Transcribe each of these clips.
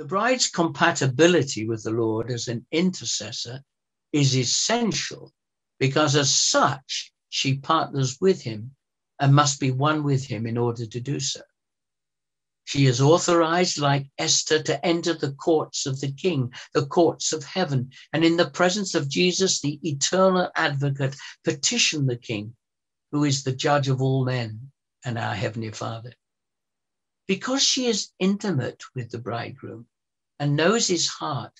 The bride's compatibility with the Lord as an intercessor is essential because, as such, she partners with him and must be one with him in order to do so. She is authorized, like Esther, to enter the courts of the king, the courts of heaven, and in the presence of Jesus, the eternal advocate, petition the king, who is the judge of all men and our heavenly father. Because she is intimate with the bridegroom and knows his heart,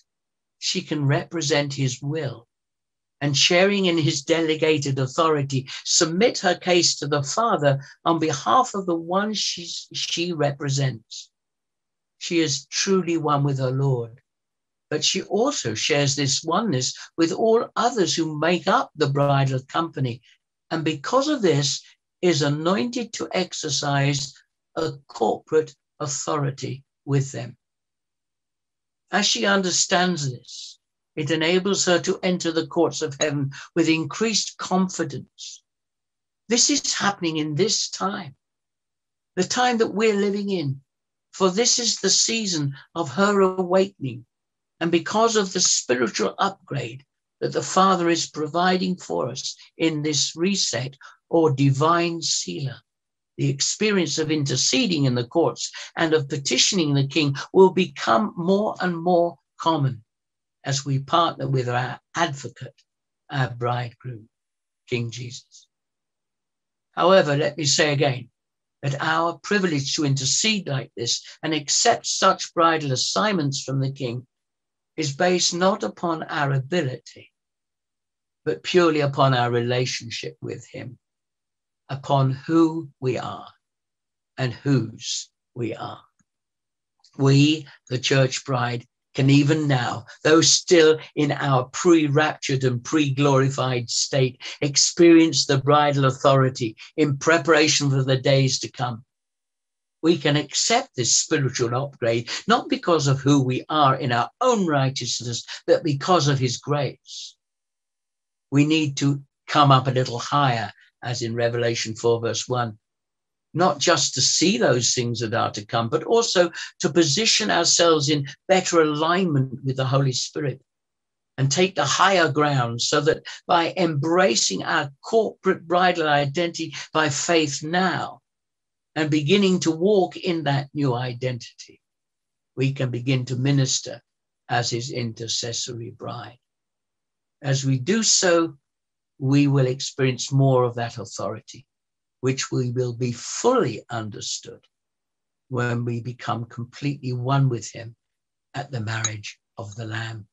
she can represent his will and sharing in his delegated authority, submit her case to the Father on behalf of the one she, she represents. She is truly one with her Lord, but she also shares this oneness with all others who make up the bridal company. And because of this, is anointed to exercise a corporate authority with them. As she understands this, it enables her to enter the courts of heaven with increased confidence. This is happening in this time, the time that we're living in, for this is the season of her awakening. And because of the spiritual upgrade that the Father is providing for us in this reset or divine sealer, the experience of interceding in the courts and of petitioning the king will become more and more common as we partner with our advocate, our bridegroom, King Jesus. However, let me say again that our privilege to intercede like this and accept such bridal assignments from the King is based not upon our ability, but purely upon our relationship with Him, upon who we are and whose we are. We, the church bride, can even now, though still in our pre raptured and pre glorified state, experience the bridal authority in preparation for the days to come. We can accept this spiritual upgrade, not because of who we are in our own righteousness, but because of his grace. We need to come up a little higher, as in Revelation 4, verse 1, not just to see those things that are to come, but also to position ourselves in better alignment with the Holy Spirit and take the higher ground so that by embracing our corporate bridal identity by faith now and beginning to walk in that new identity, we can begin to minister as his intercessory bride. As we do so, we will experience more of that authority which we will be fully understood when we become completely one with him at the marriage of the Lamb.